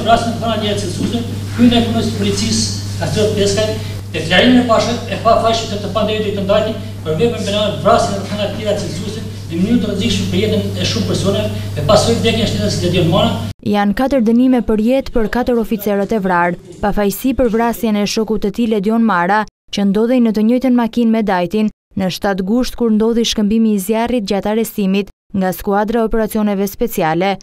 Vrasjen në rrethana të tjera cilësuese, kryer ndaj punonjësit të policisë Kastriot Feskaj, deklarimin e pash e pafajshëm të të pandehurit Dritan Dajti për veprën penale vrasjen në rrethana të tjera cilësuese në mënyrë të rrezikshme për jetën e shumë personave me pasojë vdekjen e shtetasit Ledion Mara. Janë katër dënime përjetë për katër oficerët e vrarë, pafajësi për vrasjen e shokut të tij Ledion Mara, që ndodhej në të njëjtën makinë me Dajtin, në shtatë gusht kur ndodhi shkëmbimi i zjarrit gjatë arrestimit nga skuadra e operacioneve speciale.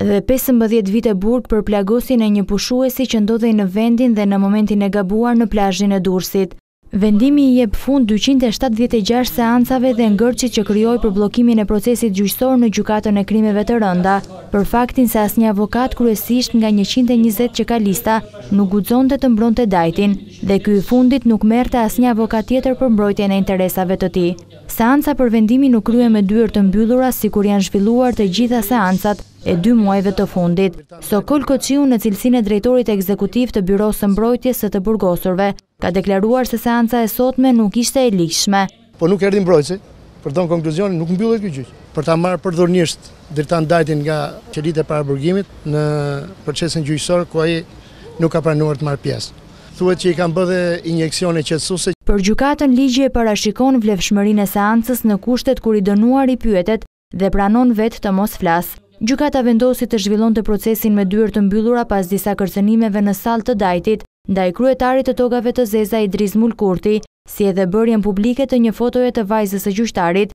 dhe pesëmbëdhjetë vite burg për plagosjen e një pushuesi që ndodhej në vendin dhe në momentin e gabuar në plazhin e Durrësit. Vendimi i jep fund dyqind e shtatëdhjetë e gjashtë seancave dhe ngërçit që krijoi për bllokimin e procesit gjyqësor në Gjykatën e Krimeve të Rënda, për faktin se asnjë avokat kryesisht nga njëqind e njëzet që ka lista nuk guxonte të mbronte Dajtin dhe ky i fundit nuk merrte asnjë avokat tjetër për mbrojtjen e interesave të tij. Seanca për vendimin u krye me dyer të mbyllura sikur janë zhvilluar të gjitha seancat e dy muajve të fundit. Sokol Koçiu në cilësinë e drejtorit ekzekutiv të Byrosë së Mbrojtjes së të Burgosurve ka deklaruar se seanca e sotme nuk ishte e ligjshme. Po nuk erdhi mbrojtësi për të dhënë konkluzionin, nuk mbyllet ky gjyq. Për ta marrë përdhunisht Dritan Dajtin nga qelitë e paraburgimit në procesin gjyqësor ku ai nuk ka pranuar të marrë pjesë. Thuhet që i kanë bërë dhe injeksione qetësuese. Për gjykatën ligji e parashikon vlefshmërinë e seancës në kushtet kur i dënuari pyetet dhe pranon vetë të mos flasë. Gjykata vendosi të zhvillonte procesin me dyer të mbyllura pas disa kërcënimeve në sallë të Dajtit ndaj kryetarit të Togave të Zeza Idriz Mulkurti, si edhe bërjen publike të një fotoje të vajzës së gjyqtarit,